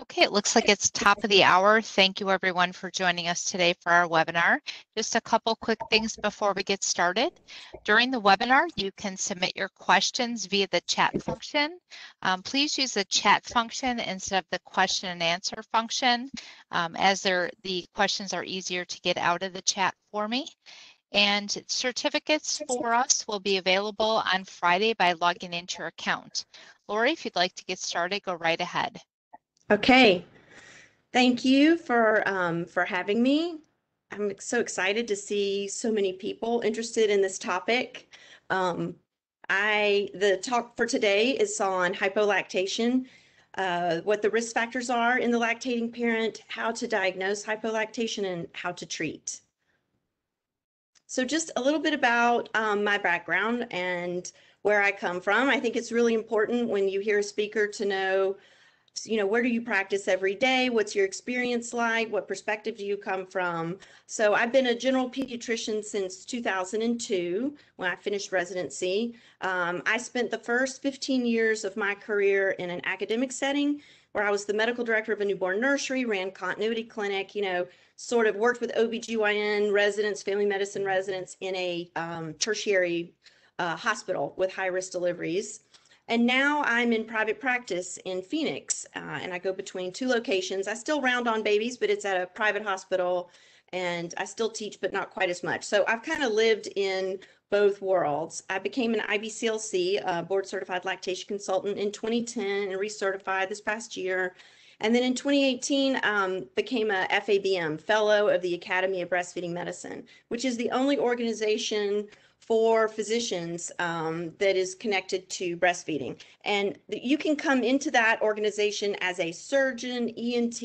Okay, it looks like it's top of the hour. Thank you everyone for joining us today for our webinar. Just a couple quick things before we get started. During the webinar, you can submit your questions via the chat function. Um, please use the chat function instead of the question and answer function um, as the questions are easier to get out of the chat for me. And certificates for us will be available on Friday by logging into your account. Lori, if you'd like to get started, go right ahead. Okay. Thank you for um, for having me. I'm so excited to see so many people interested in this topic. Um, I the talk for today is on hypolactation, uh, what the risk factors are in the lactating parent, how to diagnose hypolactation, and how to treat. So just a little bit about um, my background and where I come from. I think it's really important when you hear a speaker to know you know, where do you practice every day? What's your experience like? What perspective do you come from? So I've been a general pediatrician since 2002 when I finished residency. Um, I spent the first 15 years of my career in an academic setting where I was the medical director of a newborn nursery, ran continuity clinic, you know, sort of worked with OBGYN residents, family medicine residents in a um, tertiary uh, hospital with high risk deliveries. And now I'm in private practice in Phoenix, uh, and I go between two locations. I still round on babies, but it's at a private hospital, and I still teach, but not quite as much. So I've kind of lived in both worlds. I became an IBCLC, uh, board certified lactation consultant in 2010 and recertified this past year. And then in 2018, um, became a FABM, Fellow of the Academy of Breastfeeding Medicine, which is the only organization for physicians um, that is connected to breastfeeding. And you can come into that organization as a surgeon, ENT,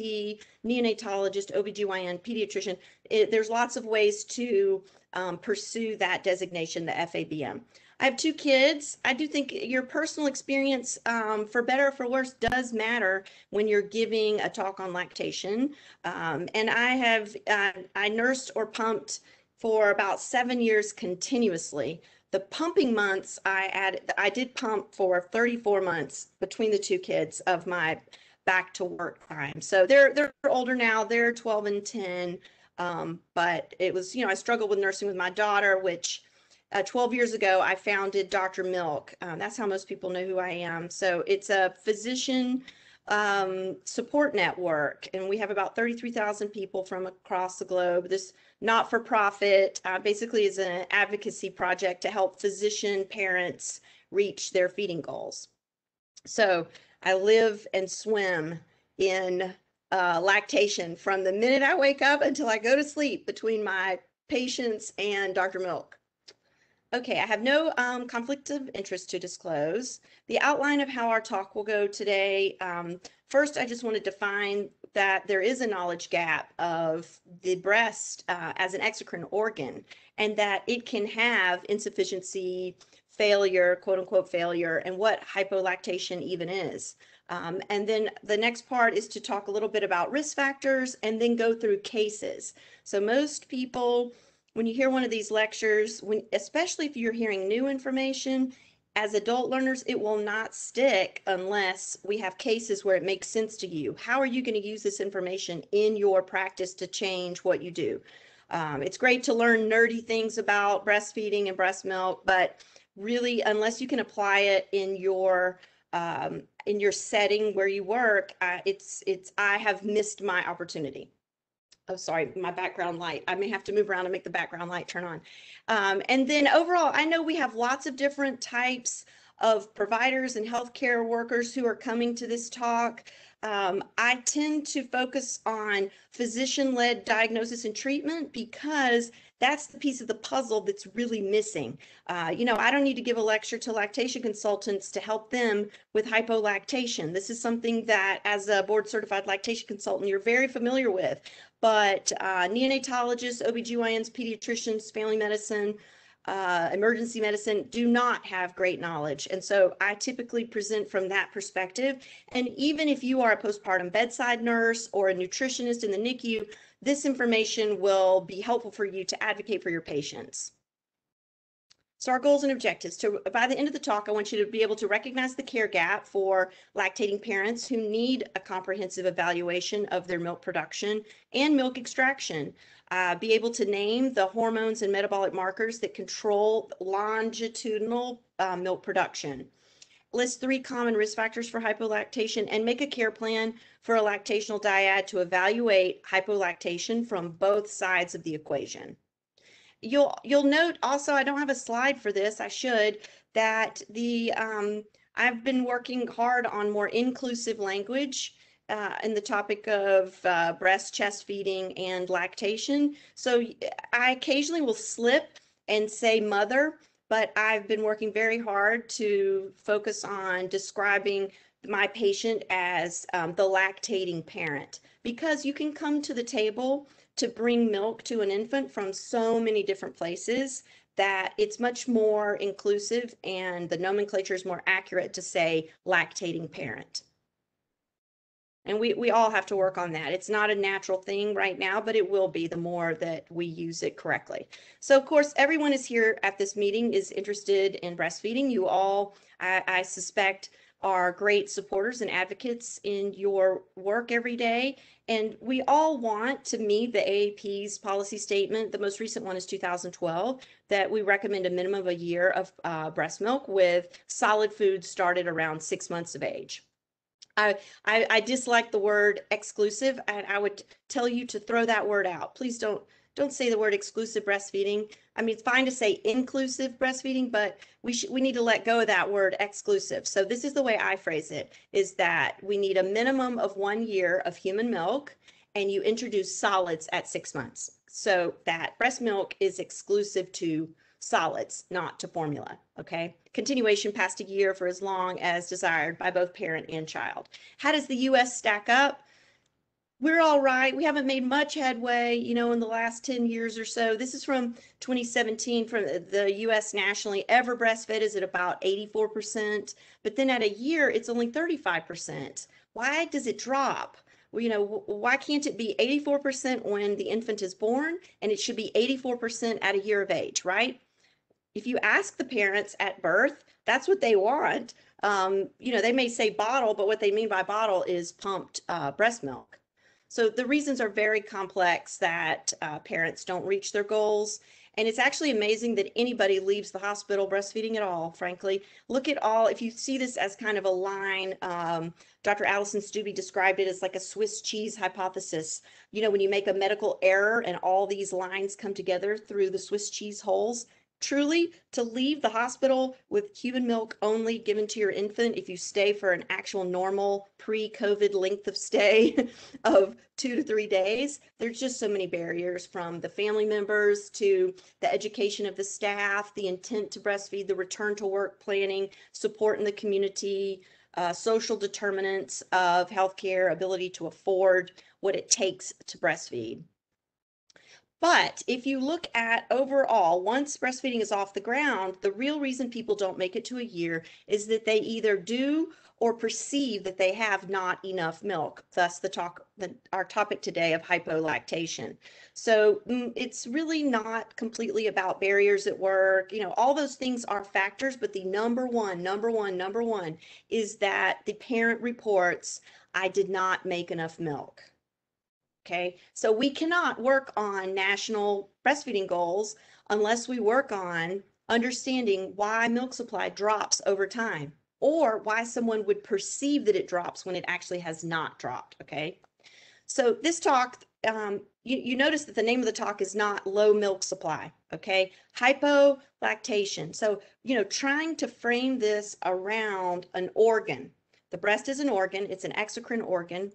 neonatologist, OBGYN, pediatrician. It, there's lots of ways to um, pursue that designation, the FABM. I have two kids. I do think your personal experience, um, for better or for worse, does matter when you're giving a talk on lactation. Um, and I have, uh, I nursed or pumped for about seven years continuously. The pumping months I added, I did pump for 34 months between the two kids of my back to work time. So they're they're older now. They're 12 and 10. Um, but it was, you know, I struggled with nursing with my daughter, which uh, 12 years ago I founded Dr. Milk. Um, that's how most people know who I am. So it's a physician um, support network, and we have about 33,000 people from across the globe. This not for profit uh, basically is an advocacy project to help physician parents reach their feeding goals. So I live and swim in uh, lactation from the minute I wake up until I go to sleep between my patients and Dr. Milk. Okay, I have no um, conflict of interest to disclose. The outline of how our talk will go today. Um, first, I just want to define that there is a knowledge gap of the breast uh, as an exocrine organ and that it can have insufficiency, failure, quote unquote failure, and what hypolactation even is. Um, and then the next part is to talk a little bit about risk factors and then go through cases. So most people when you hear one of these lectures, when especially if you're hearing new information, as adult learners, it will not stick unless we have cases where it makes sense to you. How are you going to use this information in your practice to change what you do? Um, it's great to learn nerdy things about breastfeeding and breast milk, but really, unless you can apply it in your um, in your setting where you work, uh, it's it's I have missed my opportunity oh, sorry, my background light. I may have to move around and make the background light turn on. Um, and then overall, I know we have lots of different types of providers and healthcare workers who are coming to this talk. Um, I tend to focus on physician led diagnosis and treatment because that's the piece of the puzzle that's really missing. Uh, you know, I don't need to give a lecture to lactation consultants to help them with hypolactation. This is something that, as a board certified lactation consultant, you're very familiar with but uh, neonatologists, OBGYNs, pediatricians, family medicine, uh, emergency medicine do not have great knowledge. And so I typically present from that perspective. And even if you are a postpartum bedside nurse or a nutritionist in the NICU, this information will be helpful for you to advocate for your patients. So our goals and objectives to, by the end of the talk, I want you to be able to recognize the care gap for lactating parents who need a comprehensive evaluation of their milk production and milk extraction. Uh, be able to name the hormones and metabolic markers that control longitudinal uh, milk production. List three common risk factors for hypolactation and make a care plan for a lactational dyad to evaluate hypolactation from both sides of the equation. You'll you'll note also, I don't have a slide for this, I should, that the um, I've been working hard on more inclusive language uh, in the topic of uh, breast, chest feeding, and lactation. So I occasionally will slip and say mother, but I've been working very hard to focus on describing my patient as um, the lactating parent because you can come to the table to bring milk to an infant from so many different places that it's much more inclusive and the nomenclature is more accurate to say lactating parent. And we, we all have to work on that. It's not a natural thing right now, but it will be the more that we use it correctly. So of course, everyone is here at this meeting is interested in breastfeeding. You all, I, I suspect, are great supporters and advocates in your work every day. And we all want to meet the AAP's policy statement. The most recent one is 2012, that we recommend a minimum of a year of uh, breast milk with solid foods started around six months of age. I, I, I dislike the word exclusive, and I would tell you to throw that word out. Please don't don't say the word exclusive breastfeeding. I mean, it's fine to say inclusive breastfeeding, but we should we need to let go of that word exclusive. So this is the way I phrase it is that we need a minimum of 1 year of human milk and you introduce solids at 6 months. So that breast milk is exclusive to solids, not to formula, okay? Continuation past a year for as long as desired by both parent and child. How does the US stack up? We're all right. We haven't made much headway, you know, in the last 10 years or so. This is from 2017 from the US nationally. Ever breastfed is at about 84%, but then at a year, it's only 35%. Why does it drop? Well, you know, why can't it be 84% when the infant is born and it should be 84% at a year of age, right? If you ask the parents at birth, that's what they want. Um, you know, they may say bottle, but what they mean by bottle is pumped uh, breast milk. So the reasons are very complex that uh, parents don't reach their goals. And it's actually amazing that anybody leaves the hospital breastfeeding at all, frankly. Look at all, if you see this as kind of a line, um, Dr. Alison Stuebe described it as like a Swiss cheese hypothesis. You know, when you make a medical error and all these lines come together through the Swiss cheese holes, truly to leave the hospital with human milk only given to your infant if you stay for an actual normal pre-covid length of stay of two to three days. There's just so many barriers from the family members to the education of the staff the intent to breastfeed the return to work planning support in the community uh, social determinants of healthcare ability to afford what it takes to breastfeed but if you look at overall, once breastfeeding is off the ground, the real reason people don't make it to a year is that they either do or perceive that they have not enough milk. Thus, the talk, the, our topic today of hypolactation. So mm, it's really not completely about barriers at work. You know, all those things are factors, but the number one, number one, number one is that the parent reports, "I did not make enough milk." Okay, so we cannot work on national breastfeeding goals unless we work on understanding why milk supply drops over time or why someone would perceive that it drops when it actually has not dropped. Okay, so this talk, um, you, you notice that the name of the talk is not low milk supply. Okay, hypolactation. So, you know, trying to frame this around an organ. The breast is an organ, it's an exocrine organ.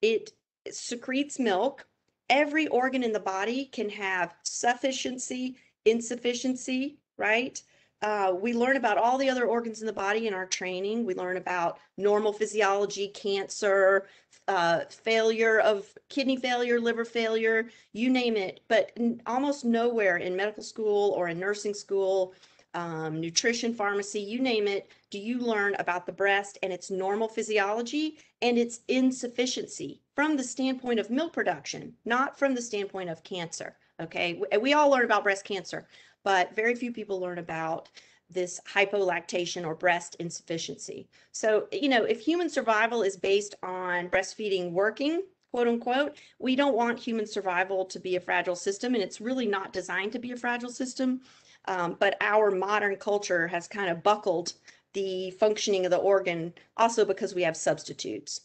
It secretes milk. Every organ in the body can have sufficiency, insufficiency, right? Uh, we learn about all the other organs in the body in our training. We learn about normal physiology, cancer, uh, failure of kidney failure, liver failure, you name it. But almost nowhere in medical school or in nursing school um, nutrition pharmacy, you name it, do you learn about the breast and its normal physiology and its insufficiency from the standpoint of milk production, not from the standpoint of cancer. Okay, we, all learn about breast cancer, but very few people learn about this hypolactation or breast insufficiency. So, you know, if human survival is based on breastfeeding working, quote unquote, we don't want human survival to be a fragile system, and it's really not designed to be a fragile system. Um, but our modern culture has kind of buckled the functioning of the organ also because we have substitutes.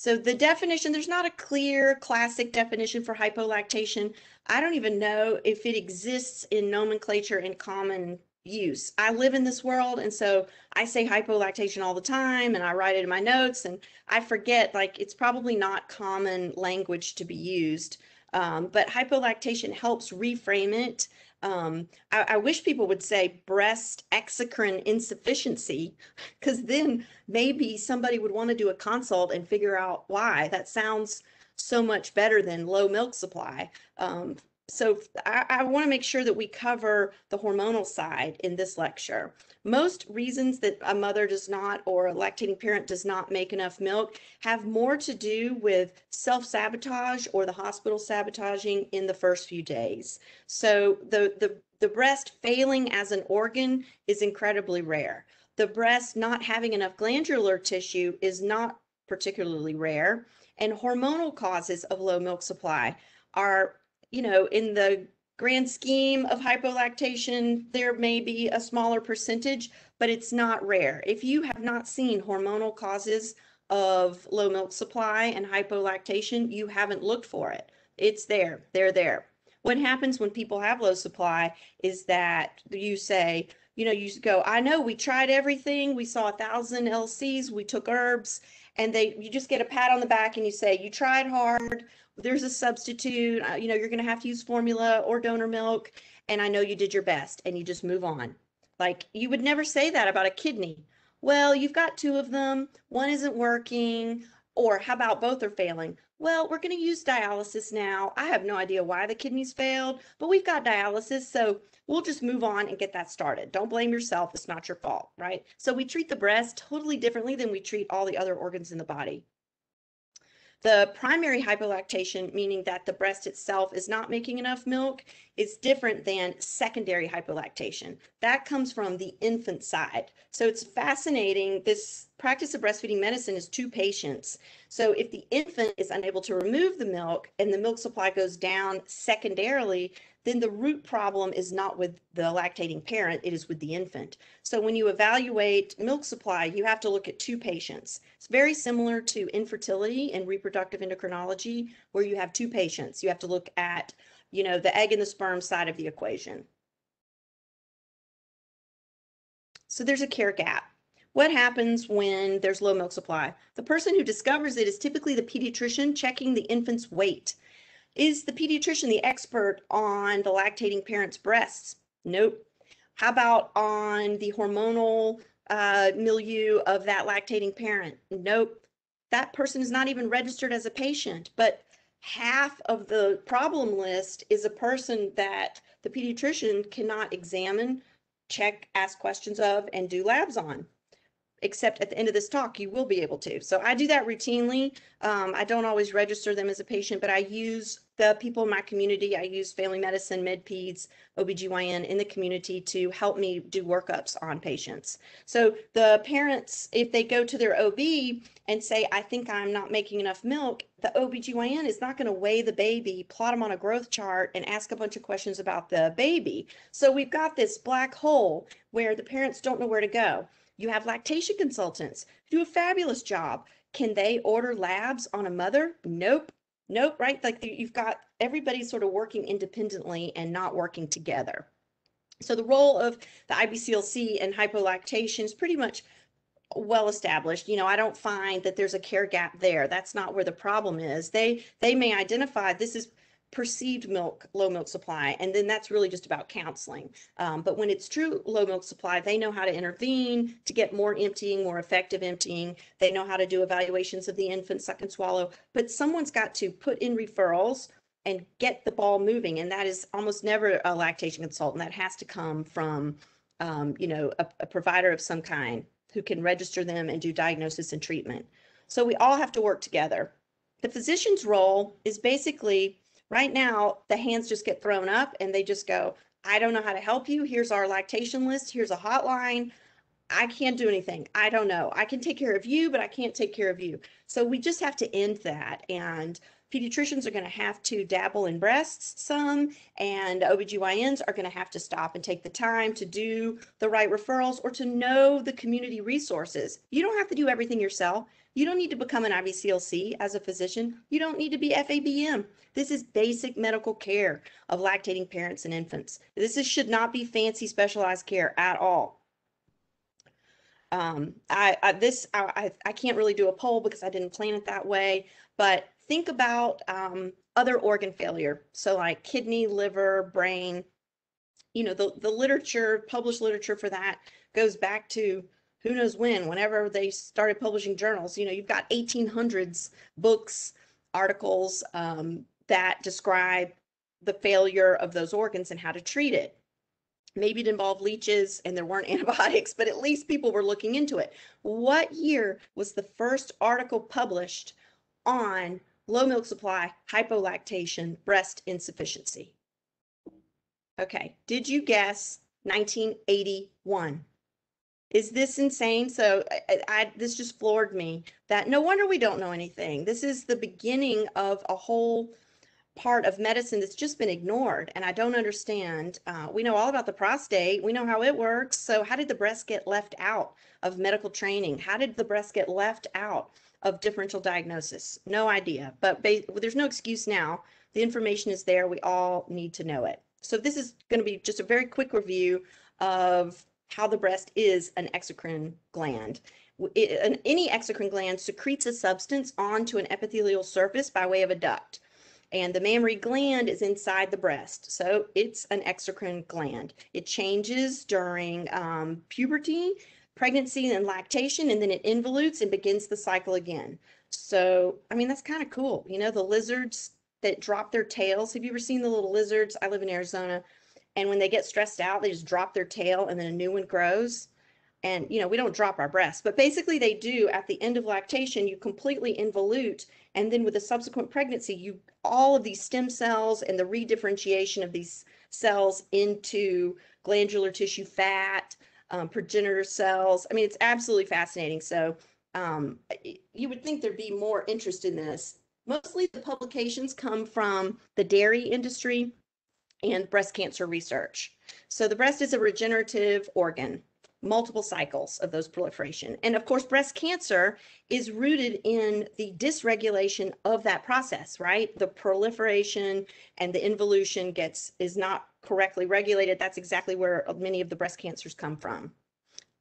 So the definition, there's not a clear classic definition for hypolactation. I don't even know if it exists in nomenclature in common use. I live in this world and so I say hypolactation all the time and I write it in my notes and I forget like it's probably not common language to be used. Um, but hypolactation helps reframe it um, I, I, wish people would say breast exocrine insufficiency, because then maybe somebody would want to do a consult and figure out why. That sounds so much better than low milk supply. Um, so I, I want to make sure that we cover the hormonal side in this lecture. Most reasons that a mother does not or a lactating parent does not make enough milk have more to do with self-sabotage or the hospital sabotaging in the first few days. So the, the, the breast failing as an organ is incredibly rare. The breast not having enough glandular tissue is not particularly rare. And hormonal causes of low milk supply are you know, in the grand scheme of hypolactation, there may be a smaller percentage, but it's not rare. If you have not seen hormonal causes of low milk supply and hypolactation, you haven't looked for it. It's there, they're there. What happens when people have low supply is that you say, you know, you go, I know we tried everything. We saw a thousand LCs, we took herbs, and they, you just get a pat on the back and you say, you tried hard there's a substitute, uh, you know, you're going to have to use formula or donor milk. And I know you did your best and you just move on. Like you would never say that about a kidney. Well, you've got two of them, one isn't working, or how about both are failing? Well, we're going to use dialysis now. I have no idea why the kidneys failed, but we've got dialysis. So we'll just move on and get that started. Don't blame yourself. It's not your fault, right? So we treat the breast totally differently than we treat all the other organs in the body. The primary hypolactation, meaning that the breast itself is not making enough milk, is different than secondary hypolactation. That comes from the infant side. So it's fascinating. This practice of breastfeeding medicine is two patients. So if the infant is unable to remove the milk and the milk supply goes down secondarily, then the root problem is not with the lactating parent, it is with the infant. So when you evaluate milk supply, you have to look at two patients. It's very similar to infertility and reproductive endocrinology, where you have two patients. You have to look at, you know, the egg and the sperm side of the equation. So there's a care gap. What happens when there's low milk supply? The person who discovers it is typically the pediatrician checking the infant's weight. Is the pediatrician the expert on the lactating parent's breasts? Nope. How about on the hormonal uh, milieu of that lactating parent? Nope. That person is not even registered as a patient, but half of the problem list is a person that the pediatrician cannot examine, check, ask questions of, and do labs on except at the end of this talk, you will be able to. So I do that routinely. Um, I don't always register them as a patient, but I use the people in my community. I use family medicine, med peds, OBGYN in the community to help me do workups on patients. So the parents, if they go to their OB and say, I think I'm not making enough milk, the OBGYN is not going to weigh the baby, plot them on a growth chart, and ask a bunch of questions about the baby. So we've got this black hole where the parents don't know where to go. You have lactation consultants who do a fabulous job. Can they order labs on a mother? Nope. Nope, right? Like you've got everybody sort of working independently and not working together. So the role of the IBCLC and hypolactation is pretty much well established you know i don't find that there's a care gap there that's not where the problem is they they may identify this is perceived milk, low milk supply, and then that's really just about counseling. Um, but when it's true low milk supply, they know how to intervene to get more emptying, more effective emptying. They know how to do evaluations of the infant suck and swallow. But someone's got to put in referrals and get the ball moving, and that is almost never a lactation consultant. That has to come from, um, you know, a, a provider of some kind who can register them and do diagnosis and treatment. So we all have to work together. The physician's role is basically Right now, the hands just get thrown up and they just go, I don't know how to help you. Here's our lactation list. Here's a hotline. I can't do anything. I don't know. I can take care of you, but I can't take care of you. So we just have to end that. And pediatricians are going to have to dabble in breasts some, and OBGYNs are going to have to stop and take the time to do the right referrals or to know the community resources. You don't have to do everything yourself. You don't need to become an IBCLC as a physician. You don't need to be FABM. This is basic medical care of lactating parents and infants. This is, should not be fancy specialized care at all um, I, I this I, I can't really do a poll because I didn't plan it that way, but think about um, other organ failure. So like kidney, liver, brain, you know, the, the literature, published literature for that goes back to who knows when, whenever they started publishing journals, you know, you've got 1800s books, articles um, that describe the failure of those organs and how to treat it. Maybe it involved leeches and there weren't antibiotics, but at least people were looking into it. What year was the first article published on low milk supply, hypolactation, breast insufficiency? Okay, did you guess 1981? Is this insane? So I, I, this just floored me that no wonder we don't know anything. This is the beginning of a whole part of medicine that's just been ignored and I don't understand. Uh, we know all about the prostate. We know how it works. So how did the breast get left out of medical training? How did the breast get left out of differential diagnosis? No idea, but there's no excuse now. The information is there. We all need to know it. So this is going to be just a very quick review of how the breast is an exocrine gland. It, an, any exocrine gland secretes a substance onto an epithelial surface by way of a duct and the mammary gland is inside the breast. So it's an exocrine gland. It changes during um, puberty, pregnancy, and lactation, and then it involutes and begins the cycle again. So, I mean, that's kind of cool. You know, the lizards that drop their tails. Have you ever seen the little lizards? I live in Arizona. And when they get stressed out, they just drop their tail and then a new one grows. And you know we don't drop our breasts but basically they do at the end of lactation you completely involute. And then with a subsequent pregnancy you all of these stem cells and the redifferentiation of these cells into glandular tissue fat um, progenitor cells. I mean it's absolutely fascinating. So um, you would think there'd be more interest in this. Mostly the publications come from the dairy industry and breast cancer research so the breast is a regenerative organ multiple cycles of those proliferation. And of course, breast cancer is rooted in the dysregulation of that process, right? The proliferation and the involution gets is not correctly regulated. That's exactly where many of the breast cancers come from.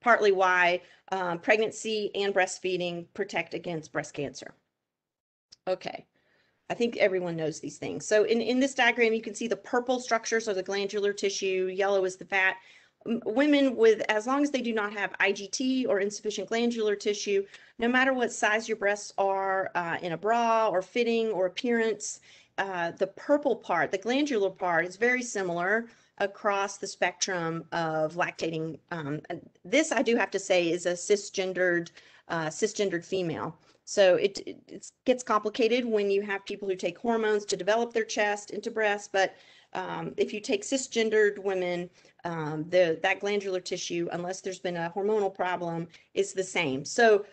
Partly why um, pregnancy and breastfeeding protect against breast cancer. Okay. I think everyone knows these things. So in, in this diagram, you can see the purple structures are the glandular tissue, yellow is the fat, women with, as long as they do not have IGT or insufficient glandular tissue, no matter what size your breasts are uh, in a bra or fitting or appearance, uh, the purple part, the glandular part, is very similar across the spectrum of lactating. Um, this, I do have to say, is a cisgendered, uh, cisgendered female. So it, it gets complicated when you have people who take hormones to develop their chest into breasts, but um, if you take cisgendered women, um, the that glandular tissue, unless there's been a hormonal problem, is the same. So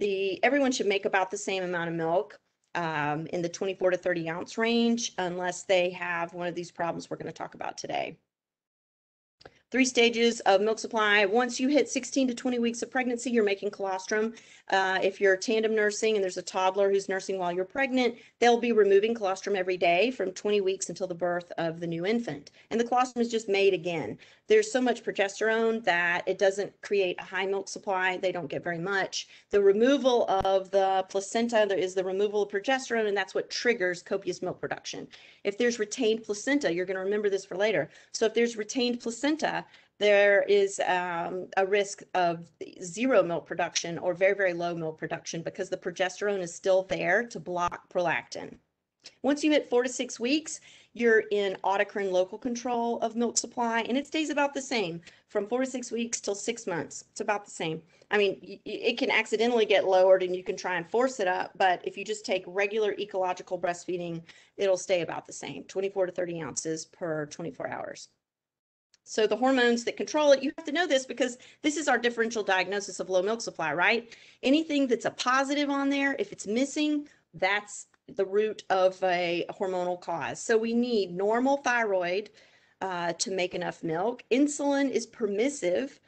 the everyone should make about the same amount of milk um, in the 24 to 30 ounce range, unless they have one of these problems we're going to talk about today three stages of milk supply. Once you hit 16 to 20 weeks of pregnancy, you're making colostrum. Uh, if you're tandem nursing and there's a toddler who's nursing while you're pregnant, they'll be removing colostrum every day from 20 weeks until the birth of the new infant. And the colostrum is just made again. There's so much progesterone that it doesn't create a high milk supply. They don't get very much. The removal of the placenta, there is the removal of progesterone, and that's what triggers copious milk production. If there's retained placenta, you're going to remember this for later. So if there's retained placenta, there is um, a risk of zero milk production or very, very low milk production because the progesterone is still there to block prolactin. Once you hit four to six weeks, you're in autocrine local control of milk supply, and it stays about the same from four to six weeks till six months. It's about the same. I mean, it can accidentally get lowered and you can try and force it up, but if you just take regular ecological breastfeeding, it'll stay about the same 24 to 30 ounces per 24 hours. So the hormones that control it, you have to know this because this is our differential diagnosis of low milk supply, right? Anything that's a positive on there, if it's missing, that's the root of a hormonal cause. So we need normal thyroid uh, to make enough milk. Insulin is permissive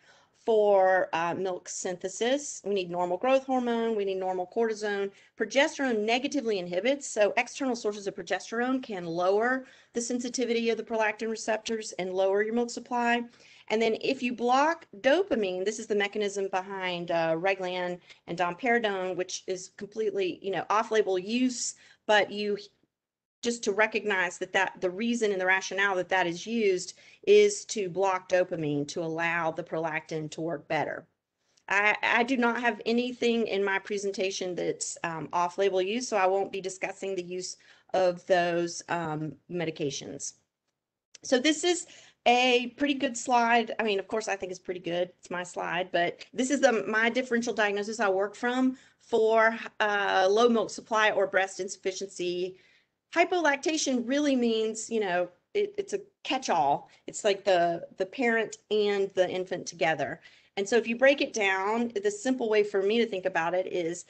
for uh, milk synthesis. We need normal growth hormone. We need normal cortisone. Progesterone negatively inhibits. So external sources of progesterone can lower the sensitivity of the prolactin receptors and lower your milk supply. And then if you block dopamine, this is the mechanism behind uh, Reglan and domperidone, which is completely, you know, off-label use, but you just to recognize that that the reason and the rationale that that is used is to block dopamine to allow the prolactin to work better. I, I do not have anything in my presentation that's um, off-label use, so I won't be discussing the use of those um, medications. So this is a pretty good slide. I mean, of course, I think it's pretty good. It's my slide, but this is the my differential diagnosis I work from for uh, low milk supply or breast insufficiency hypolactation really means, you know, it, it's a catch-all. It's like the the parent and the infant together. And so if you break it down, the simple way for me to think about it is,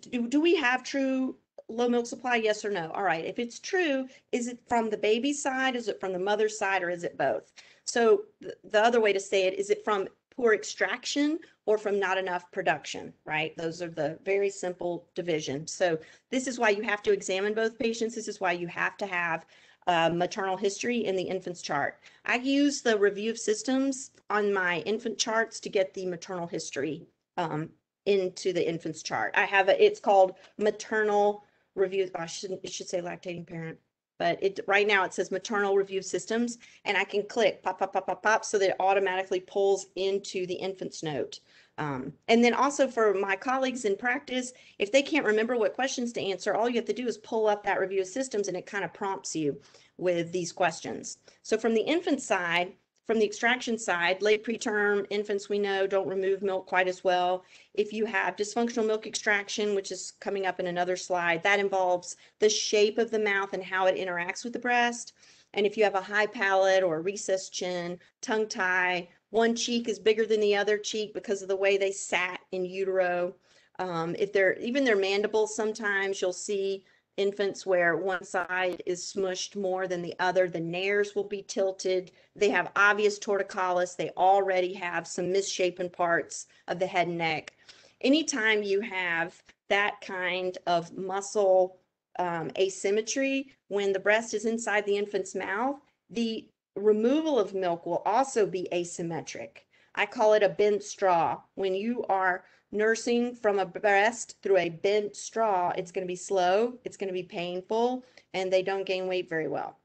do, do we have true low milk supply? Yes or no? All right. If it's true, is it from the baby side? Is it from the mother's side or is it both? So the, the other way to say it, is it from poor extraction or from not enough production, right? Those are the very simple division. So this is why you have to examine both patients. This is why you have to have uh, maternal history in the infant's chart. I use the review of systems on my infant charts to get the maternal history um, into the infant's chart. I have a, it's called maternal review. I shouldn't, it should say lactating parent but it right now it says maternal review systems and I can click pop, pop, pop, pop, pop so that it automatically pulls into the infant's note. Um, and then also for my colleagues in practice, if they can't remember what questions to answer, all you have to do is pull up that review of systems and it kind of prompts you with these questions. So from the infant side, from the extraction side, late preterm infants we know don't remove milk quite as well. If you have dysfunctional milk extraction, which is coming up in another slide, that involves the shape of the mouth and how it interacts with the breast. And if you have a high palate or recessed chin, tongue tie, one cheek is bigger than the other cheek because of the way they sat in utero. Um, if they're even their mandibles, sometimes you'll see infants where one side is smushed more than the other. The nares will be tilted. They have obvious torticollis. They already have some misshapen parts of the head and neck. Anytime you have that kind of muscle um, asymmetry, when the breast is inside the infant's mouth, the removal of milk will also be asymmetric. I call it a bent straw. When you are nursing from a breast through a bent straw, it's going to be slow, it's going to be painful, and they don't gain weight very well.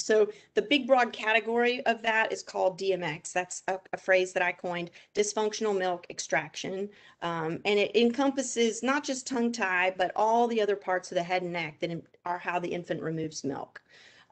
So the big broad category of that is called DMX. That's a, a phrase that I coined, dysfunctional milk extraction. Um, and it encompasses not just tongue tie, but all the other parts of the head and neck that are how the infant removes milk.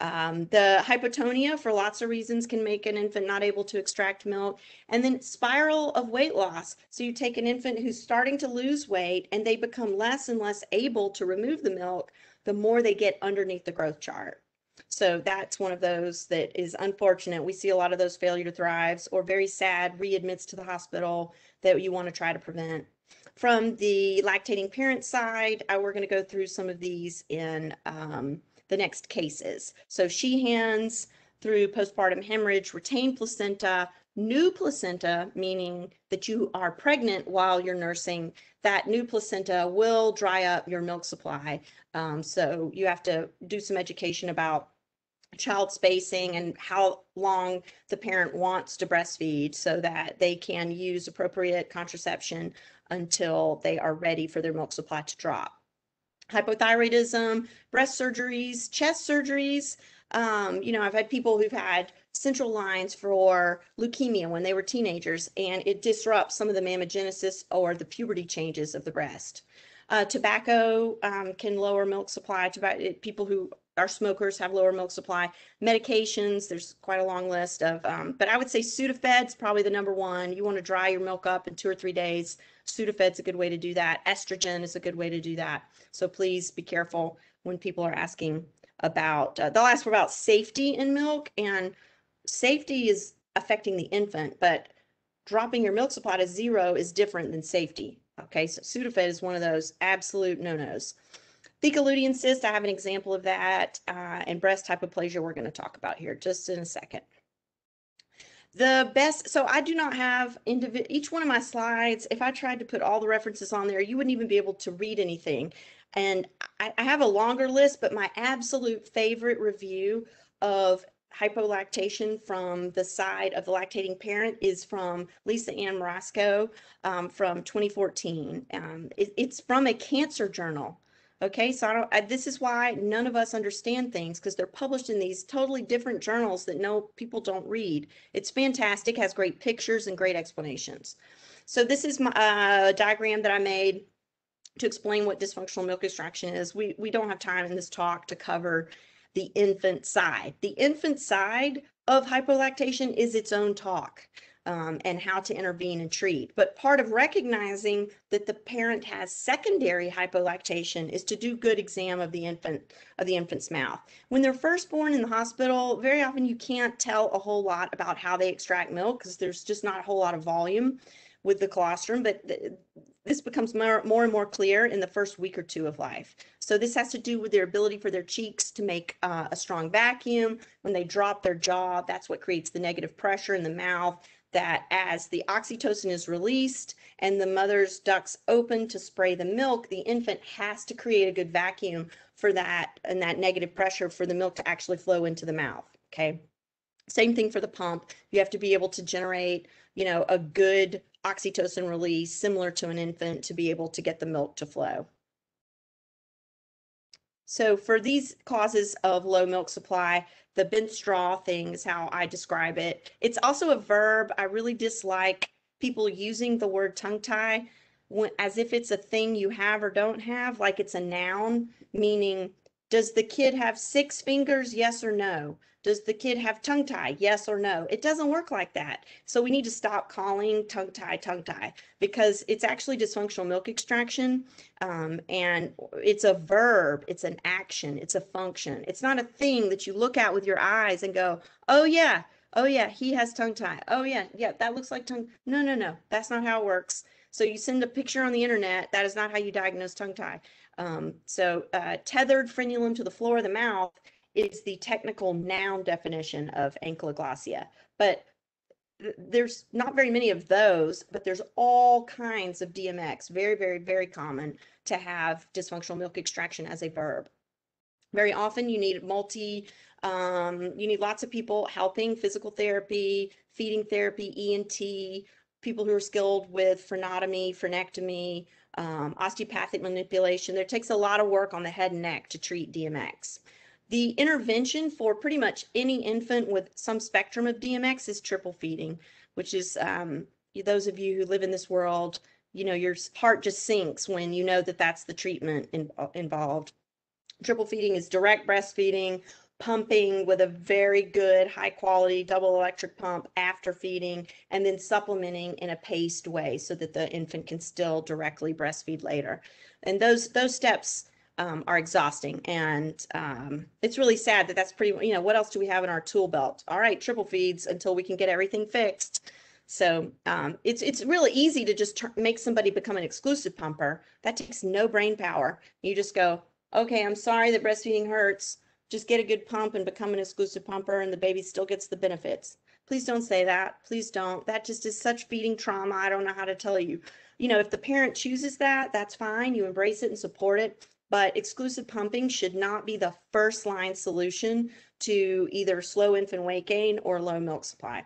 Um, the hypotonia, for lots of reasons, can make an infant not able to extract milk. And then spiral of weight loss. So you take an infant who's starting to lose weight and they become less and less able to remove the milk the more they get underneath the growth chart. So that's one of those that is unfortunate. We see a lot of those failure to thrives or very sad readmits to the hospital that you want to try to prevent. From the lactating parent side, I, we're going to go through some of these in um, the next cases. So Sheehan's through postpartum hemorrhage, retained placenta, new placenta, meaning that you are pregnant while you're nursing, that new placenta will dry up your milk supply. Um, so you have to do some education about child spacing and how long the parent wants to breastfeed so that they can use appropriate contraception until they are ready for their milk supply to drop hypothyroidism, breast surgeries, chest surgeries. Um, you know, I've had people who've had central lines for leukemia when they were teenagers, and it disrupts some of the mammogenesis or the puberty changes of the breast. Uh, tobacco um, can lower milk supply. Tobacco, people who are smokers have lower milk supply. Medications, there's quite a long list of, um, but I would say Sudafed's probably the number one. You want to dry your milk up in two or three days. Sudafed's a good way to do that. Estrogen is a good way to do that. So please be careful when people are asking about, uh, they'll ask for about safety in milk and safety is affecting the infant, but dropping your milk supply to zero is different than safety. Okay, so Sudafed is one of those absolute no-nos. Theca lutein cyst, I have an example of that, uh, and breast hypoplasia we're going to talk about here just in a second. The best, so I do not have each one of my slides, if I tried to put all the references on there, you wouldn't even be able to read anything. And I, I have a longer list, but my absolute favorite review of hypolactation from the side of the lactating parent is from Lisa Ann Marasco um, from 2014. Um, it, it's from a cancer journal. Okay, so I I, this is why none of us understand things because they're published in these totally different journals that no people don't read. It's fantastic, has great pictures and great explanations. So this is my uh, diagram that I made to explain what dysfunctional milk extraction is. We we don't have time in this talk to cover the infant side. The infant side of hypolactation is its own talk um, and how to intervene and treat. But part of recognizing that the parent has secondary hypolactation is to do good exam of the infant of the infant's mouth. When they're first born in the hospital, very often you can't tell a whole lot about how they extract milk because there's just not a whole lot of volume with the colostrum, but this becomes more, more and more clear in the first week or two of life. So this has to do with their ability for their cheeks to make uh, a strong vacuum. When they drop their jaw, that's what creates the negative pressure in the mouth that as the oxytocin is released and the mother's ducts open to spray the milk, the infant has to create a good vacuum for that and that negative pressure for the milk to actually flow into the mouth. Okay. Same thing for the pump. You have to be able to generate, you know, a good oxytocin release similar to an infant to be able to get the milk to flow. So for these causes of low milk supply, the bent straw thing is how I describe it. It's also a verb. I really dislike people using the word tongue tie as if it's a thing you have or don't have, like it's a noun, meaning does the kid have six fingers? Yes or no? Does the kid have tongue tie? Yes or no? It doesn't work like that. So we need to stop calling tongue tie tongue tie because it's actually dysfunctional milk extraction. Um, and it's a verb, it's an action, it's a function. It's not a thing that you look at with your eyes and go, oh, yeah, oh, yeah, he has tongue tie. Oh, yeah, yeah, that looks like tongue. No, no, no, that's not how it works. So you send a picture on the internet, that is not how you diagnose tongue tie. Um, so uh, tethered frenulum to the floor of the mouth is the technical noun definition of ankyloglossia. But th there's not very many of those, but there's all kinds of DMX, very, very, very common to have dysfunctional milk extraction as a verb. Very often you need multi, um, you need lots of people helping physical therapy, feeding therapy, ENT, people who are skilled with frenotomy, frenectomy, um, osteopathic manipulation. There takes a lot of work on the head and neck to treat DMX. The intervention for pretty much any infant with some spectrum of DMX is triple feeding, which is um, those of you who live in this world, you know, your heart just sinks when you know that that's the treatment in, involved. Triple feeding is direct breastfeeding, pumping with a very good high quality double electric pump after feeding and then supplementing in a paced way so that the infant can still directly breastfeed later. And those those steps um, are exhausting and um, it's really sad that that's pretty you know what else do we have in our tool belt? All right triple feeds until we can get everything fixed. So um, it's it's really easy to just make somebody become an exclusive pumper. That takes no brain power. You just go okay i'm sorry that breastfeeding hurts just get a good pump and become an exclusive pumper and the baby still gets the benefits. Please don't say that. Please don't. That just is such feeding trauma. I don't know how to tell you. You know, if the parent chooses that, that's fine. You embrace it and support it. But exclusive pumping should not be the first line solution to either slow infant weight gain or low milk supply.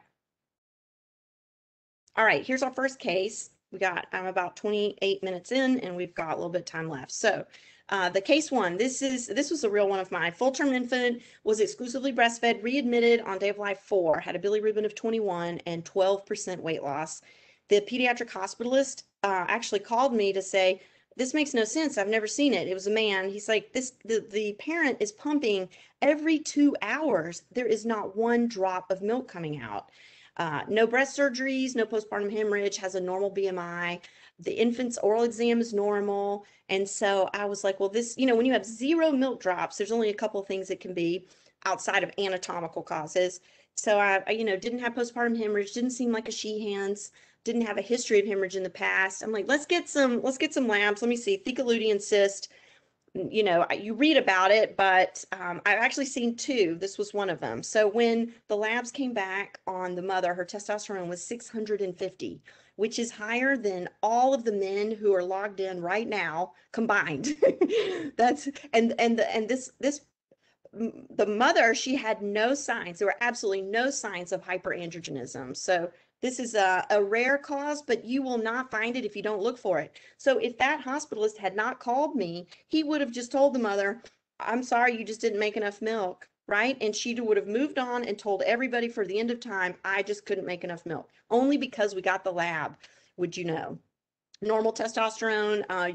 All right, here's our first case. We got, I'm about 28 minutes in and we've got a little bit of time left. So uh, the case one, this is this was a real one of mine. Full term infant was exclusively breastfed, readmitted on day of life four, had a bilirubin of 21 and 12% weight loss. The pediatric hospitalist uh, actually called me to say this makes no sense. I've never seen it. It was a man. He's like, this, the, the parent is pumping every two hours. There is not one drop of milk coming out. Uh, no breast surgeries, no postpartum hemorrhage, has a normal BMI. The infant's oral exam is normal. And so I was like, well, this, you know, when you have zero milk drops, there's only a couple of things it can be outside of anatomical causes. So I, I, you know, didn't have postpartum hemorrhage, didn't seem like a Sheehan's, didn't have a history of hemorrhage in the past. I'm like, let's get some, let's get some labs. Let me see, theca cyst. You know, you read about it, but um, I've actually seen two. This was one of them. So when the labs came back on the mother, her testosterone was 650, which is higher than all of the men who are logged in right now combined. That's and and the, and this this the mother, she had no signs. There were absolutely no signs of hyperandrogenism. So this is a, a rare cause, but you will not find it if you don't look for it. So if that hospitalist had not called me, he would have just told the mother, I'm sorry, you just didn't make enough milk, right? And she would have moved on and told everybody for the end of time, I just couldn't make enough milk. Only because we got the lab, would you know? normal testosterone. Uh,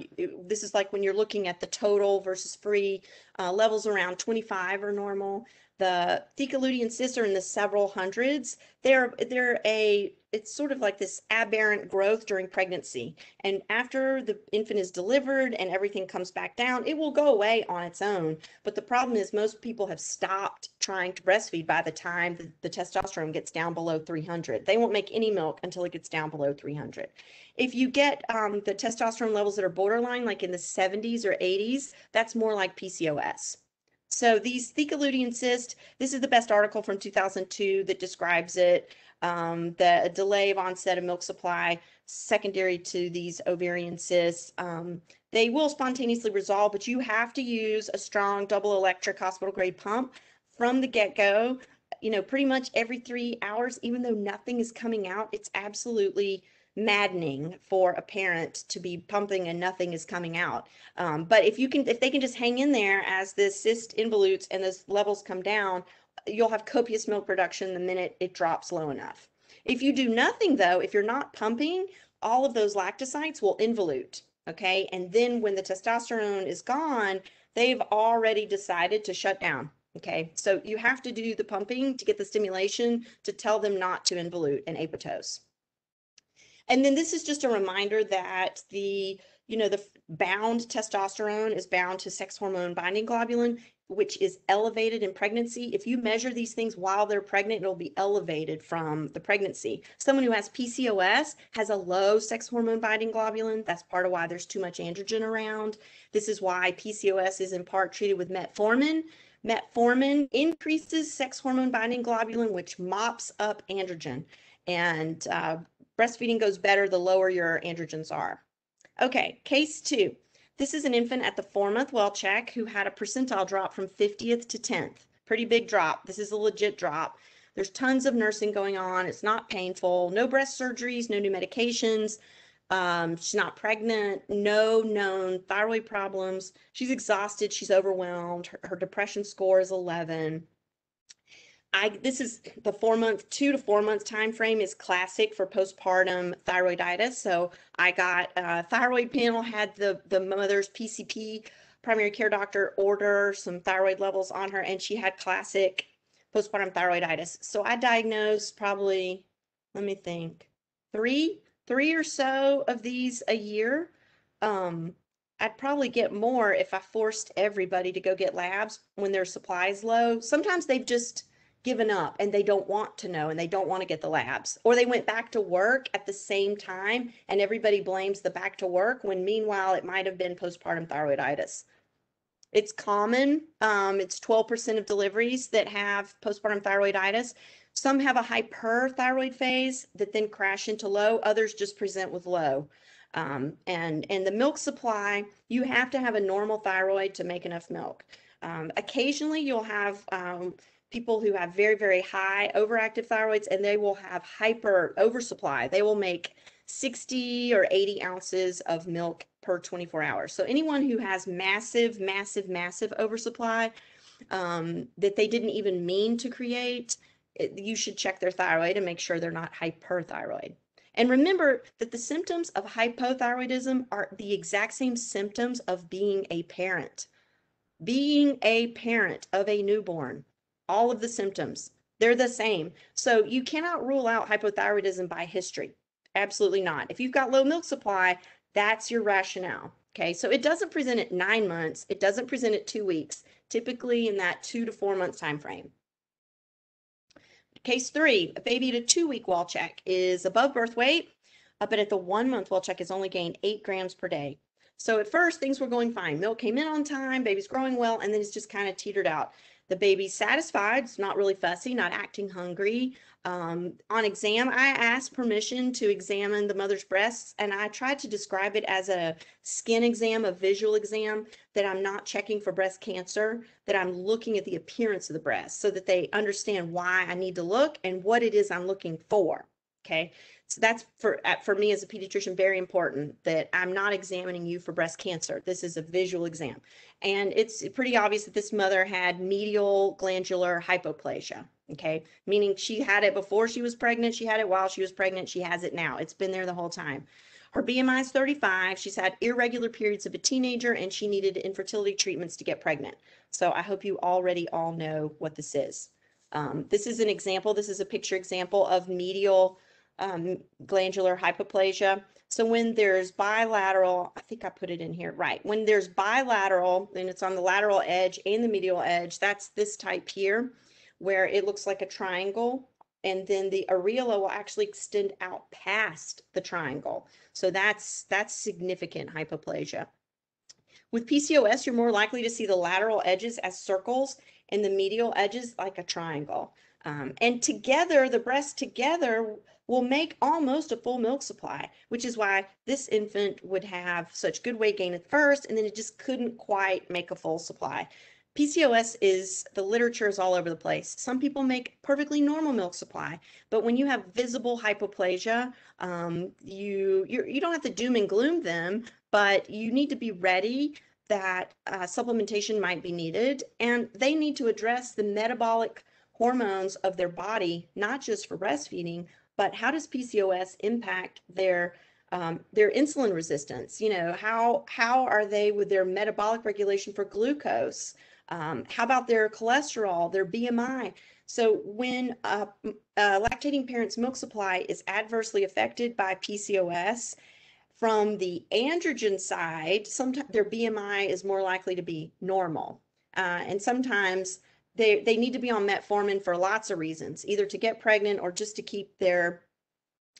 this is like when you're looking at the total versus free uh, levels around 25 are normal. The theca lutein cysts are in the several hundreds. They're they're a it's sort of like this aberrant growth during pregnancy. And after the infant is delivered and everything comes back down, it will go away on its own. But the problem is most people have stopped trying to breastfeed by the time the, the testosterone gets down below 300. They won't make any milk until it gets down below 300. If you get um, the testosterone levels that are borderline, like in the 70s or 80s, that's more like PCOS. So these theca lutein cysts, this is the best article from 2002 that describes it um, the delay of onset of milk supply secondary to these ovarian cysts. Um, they will spontaneously resolve, but you have to use a strong double electric hospital grade pump from the get go. You know, pretty much every three hours, even though nothing is coming out, it's absolutely maddening for a parent to be pumping and nothing is coming out. Um, but if you can, if they can just hang in there as the cyst involutes and those levels come down, you'll have copious milk production the minute it drops low enough. If you do nothing though, if you're not pumping, all of those lactocytes will involute. Okay. And then when the testosterone is gone, they've already decided to shut down. Okay. So you have to do the pumping to get the stimulation to tell them not to involute and apoptose. And then this is just a reminder that the, you know, the bound testosterone is bound to sex hormone binding globulin which is elevated in pregnancy. If you measure these things while they're pregnant, it'll be elevated from the pregnancy. Someone who has PCOS has a low sex hormone binding globulin. That's part of why there's too much androgen around. This is why PCOS is in part treated with metformin. Metformin increases sex hormone binding globulin, which mops up androgen. And uh, breastfeeding goes better the lower your androgens are. Okay, case two. This is an infant at the four month well check who had a percentile drop from 50th to 10th. Pretty big drop. This is a legit drop. There's tons of nursing going on. It's not painful. No breast surgeries, no new medications. Um, she's not pregnant, no known thyroid problems. She's exhausted, she's overwhelmed. Her, her depression score is 11. I this is the four month, two to four month time frame is classic for postpartum thyroiditis. So I got a thyroid panel, had the the mother's PCP primary care doctor order some thyroid levels on her, and she had classic postpartum thyroiditis. So I diagnosed probably, let me think, three three or so of these a year. Um, I'd probably get more if I forced everybody to go get labs when their supplies low. Sometimes they've just given up and they don't want to know and they don't want to get the labs. Or they went back to work at the same time and everybody blames the back to work when meanwhile it might have been postpartum thyroiditis. It's common um, it's 12% of deliveries that have postpartum thyroiditis. Some have a hyperthyroid phase that then crash into low others just present with low. Um, and and the milk supply you have to have a normal thyroid to make enough milk. Um, occasionally you'll have um, people who have very, very high overactive thyroids and they will have hyper oversupply. They will make 60 or 80 ounces of milk per 24 hours. So anyone who has massive, massive, massive oversupply um, that they didn't even mean to create, it, you should check their thyroid and make sure they're not hyperthyroid. And remember that the symptoms of hypothyroidism are the exact same symptoms of being a parent. Being a parent of a newborn, all of the symptoms, they're the same. So you cannot rule out hypothyroidism by history. Absolutely not. If you've got low milk supply, that's your rationale. Okay, so it doesn't present at nine months, it doesn't present at two weeks, typically in that two to four months time frame. Case three, a baby at a two week wall check is above birth weight, uh, but at the one month wall check has only gained eight grams per day. So at first things were going fine. Milk came in on time, baby's growing well, and then it's just kind of teetered out. The baby's satisfied, it's not really fussy, not acting hungry. Um, on exam, I asked permission to examine the mother's breasts, and I tried to describe it as a skin exam, a visual exam, that I'm not checking for breast cancer, that I'm looking at the appearance of the breast so that they understand why I need to look and what it is I'm looking for. Okay. So that's for uh, for me as a pediatrician very important that I'm not examining you for breast cancer. This is a visual exam. And it's pretty obvious that this mother had medial glandular hypoplasia, okay? Meaning she had it before she was pregnant, she had it while she was pregnant, she has it now. It's been there the whole time. Her BMI is 35. She's had irregular periods of a teenager and she needed infertility treatments to get pregnant. So I hope you already all know what this is. Um, this is an example. This is a picture example of medial um, glandular hypoplasia. So when there's bilateral, I think I put it in here, right. When there's bilateral, and it's on the lateral edge and the medial edge, that's this type here, where it looks like a triangle. And then the areola will actually extend out past the triangle. So that's, that's significant hypoplasia. With PCOS, you're more likely to see the lateral edges as circles and the medial edges like a triangle. Um, and together, the breasts together will make almost a full milk supply, which is why this infant would have such good weight gain at first, and then it just couldn't quite make a full supply. PCOS is the literature is all over the place. Some people make perfectly normal milk supply, but when you have visible hypoplasia, um, you you're, you do not have to doom and gloom them, but you need to be ready that uh, supplementation might be needed, and they need to address the metabolic hormones of their body, not just for breastfeeding, but how does PCOS impact their um, their insulin resistance? You know, how how are they with their metabolic regulation for glucose? Um, how about their cholesterol, their BMI? So when a, lactating parent's milk supply is adversely affected by PCOS, from the androgen side, sometimes their BMI is more likely to be normal. Uh, and sometimes they they need to be on metformin for lots of reasons, either to get pregnant or just to keep their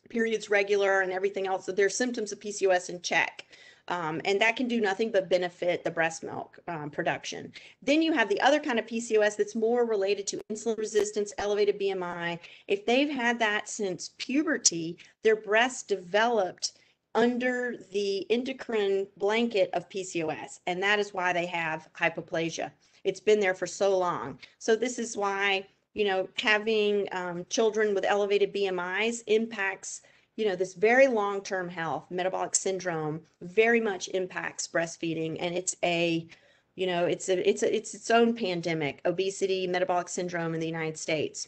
periods regular and everything else. So their symptoms of PCOS in check. Um, and that can do nothing but benefit the breast milk um, production. Then you have the other kind of PCOS that's more related to insulin resistance, elevated BMI. If they've had that since puberty, their breasts developed under the endocrine blanket of PCOS, and that is why they have hypoplasia. It's been there for so long. So this is why, you know, having um, children with elevated BMIs impacts, you know, this very long-term health, metabolic syndrome very much impacts breastfeeding. And it's a, you know, it's a, it's a, it's its own pandemic, obesity, metabolic syndrome in the United States.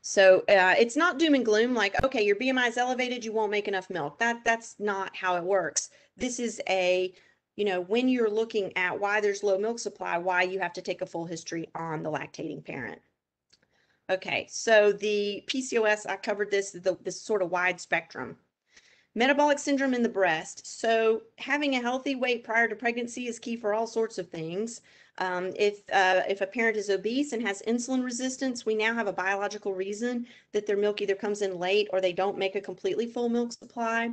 So uh, it's not doom and gloom like, okay, your BMI is elevated, you won't make enough milk. That that's not how it works. This is a you know, when you're looking at why there's low milk supply, why you have to take a full history on the lactating parent. Okay, so the PCOS, I covered this, the, this sort of wide spectrum. Metabolic syndrome in the breast. So having a healthy weight prior to pregnancy is key for all sorts of things. Um, if uh, if a parent is obese and has insulin resistance, we now have a biological reason that their milk either comes in late or they don't make a completely full milk supply.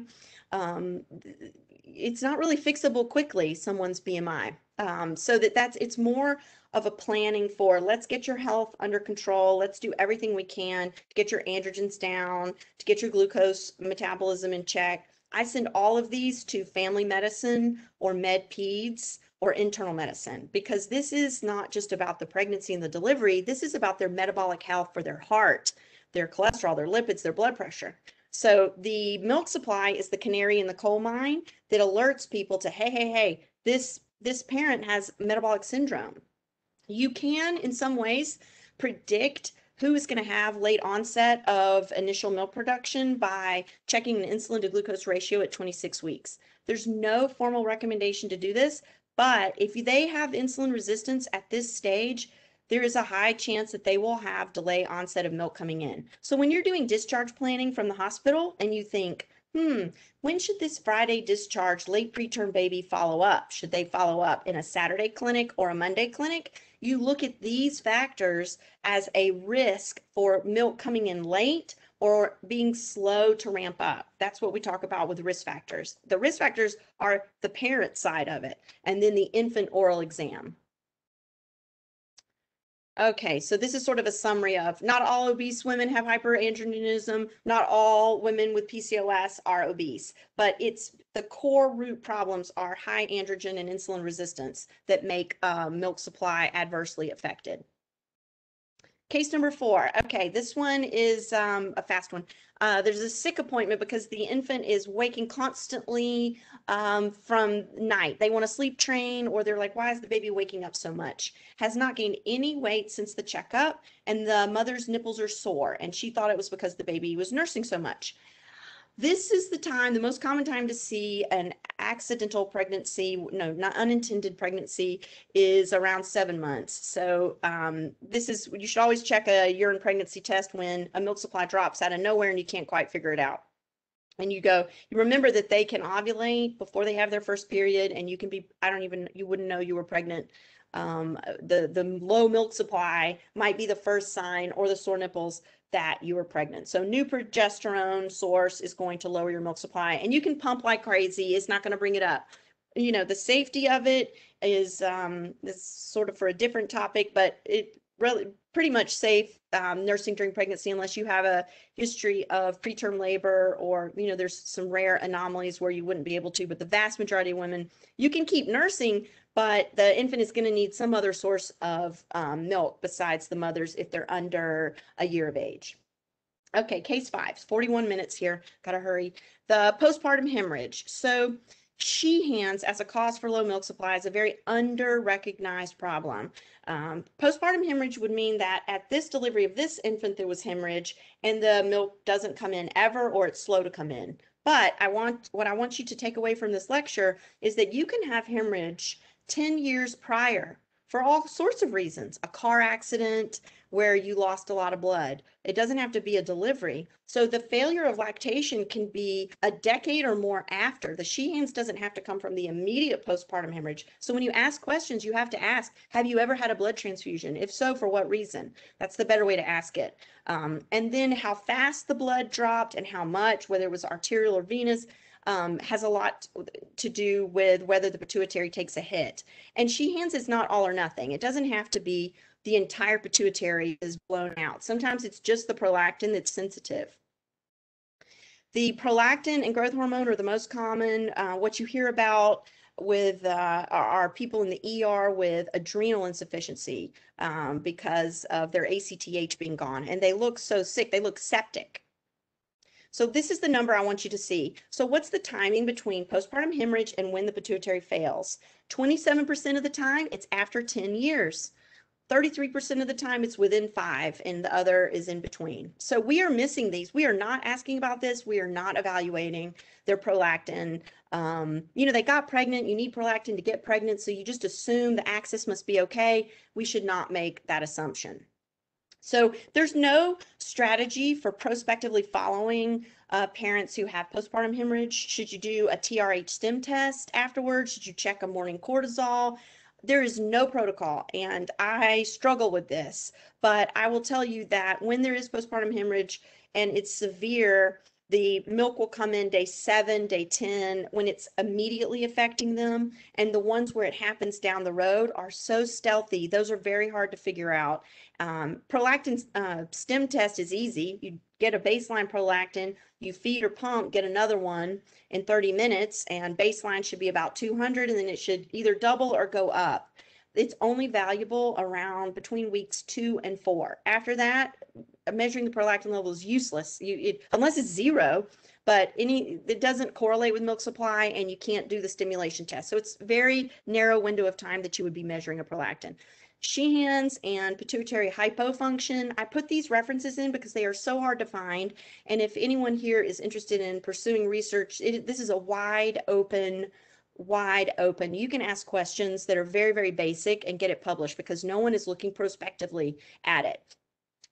Um, it's not really fixable quickly someone's bmi um, so that that's it's more of a planning for let's get your health under control let's do everything we can to get your androgens down to get your glucose metabolism in check. I send all of these to family medicine or med peds or internal medicine because this is not just about the pregnancy and the delivery this is about their metabolic health for their heart their cholesterol their lipids their blood pressure so the milk supply is the canary in the coal mine that alerts people to, hey, hey, hey, this this parent has metabolic syndrome. You can, in some ways, predict who is going to have late onset of initial milk production by checking an insulin to glucose ratio at 26 weeks. There's no formal recommendation to do this, but if they have insulin resistance at this stage, there is a high chance that they will have delay onset of milk coming in. So when you're doing discharge planning from the hospital and you think, hmm, when should this Friday discharge late preterm baby follow up? Should they follow up in a Saturday clinic or a Monday clinic? You look at these factors as a risk for milk coming in late or being slow to ramp up. That's what we talk about with risk factors. The risk factors are the parent side of it, and then the infant oral exam. Okay, so this is sort of a summary of not all obese women have hyperandrogenism, not all women with PCOS are obese, but it's the core root problems are high androgen and insulin resistance that make uh, milk supply adversely affected. Case number four. Okay, this one is um, a fast one. Uh, there's a sick appointment because the infant is waking constantly um, from night. They want to sleep train, or they're like, why is the baby waking up so much? Has not gained any weight since the checkup, and the mother's nipples are sore. And she thought it was because the baby was nursing so much. This is the time, the most common time to see an accidental pregnancy, no, not unintended pregnancy, is around seven months. So um, this is, you should always check a urine pregnancy test when a milk supply drops out of nowhere and you can't quite figure it out. And you go, you remember that they can ovulate before they have their first period, and you can be, I don't even, you wouldn't know you were pregnant um, the the low milk supply might be the first sign or the sore nipples that you are pregnant. So new progesterone source is going to lower your milk supply and you can pump like crazy. It's not going to bring it up. You know, the safety of it is, um, is sort of for a different topic, but it really pretty much safe um, nursing during pregnancy unless you have a history of preterm labor or you know there's some rare anomalies where you wouldn't be able to but the vast majority of women you can keep nursing but the infant is going to need some other source of um, milk besides the mother's if they're under a year of age. Okay, case five, 41 minutes here, gotta hurry. The postpartum hemorrhage. So Sheehan's as a cause for low milk supply is a very under-recognized problem. Um, postpartum hemorrhage would mean that at this delivery of this infant there was hemorrhage and the milk doesn't come in ever or it's slow to come in. But I want what I want you to take away from this lecture is that you can have hemorrhage 10 years prior for all sorts of reasons a car accident where you lost a lot of blood. It doesn't have to be a delivery. So the failure of lactation can be a decade or more after. The Sheehan's doesn't have to come from the immediate postpartum hemorrhage. So when you ask questions, you have to ask Have you ever had a blood transfusion? If so, for what reason? That's the better way to ask it. Um, and then how fast the blood dropped and how much, whether it was arterial or venous um, has a lot to do with whether the pituitary takes a hit. And Sheehan's is not all or nothing. It doesn't have to be the entire pituitary is blown out. Sometimes it's just the prolactin that's sensitive. The prolactin and growth hormone are the most common. Uh, what you hear about with uh, are people in the ER with adrenal insufficiency um, because of their ACTH being gone, and they look so sick. They look septic. So this is the number I want you to see. So what's the timing between postpartum hemorrhage and when the pituitary fails? 27% of the time, it's after 10 years. 33% of the time, it's within five, and the other is in between. So we are missing these. We are not asking about this. We are not evaluating their prolactin. Um, you know, they got pregnant. You need prolactin to get pregnant. So you just assume the axis must be okay. We should not make that assumption. So there's no strategy for prospectively following uh, parents who have postpartum hemorrhage. Should you do a TRH stim test afterwards? Should you check a morning cortisol? There is no protocol, and I struggle with this. But I will tell you that when there is postpartum hemorrhage and it's severe, the milk will come in day seven, day 10, when it's immediately affecting them. And the ones where it happens down the road are so stealthy. Those are very hard to figure out. Um, prolactin uh, stim test is easy. You get a baseline prolactin, you feed or pump, get another one in 30 minutes, and baseline should be about 200, and then it should either double or go up. It's only valuable around between weeks two and four. After that, measuring the prolactin level is useless. You, it, unless it's zero, but any, it doesn't correlate with milk supply and you can't do the stimulation test. So it's very narrow window of time that you would be measuring a prolactin. Sheehan's and pituitary hypofunction. I put these references in because they are so hard to find. And if anyone here is interested in pursuing research, it, this is a wide open, wide open. You can ask questions that are very, very basic and get it published because no one is looking prospectively at it.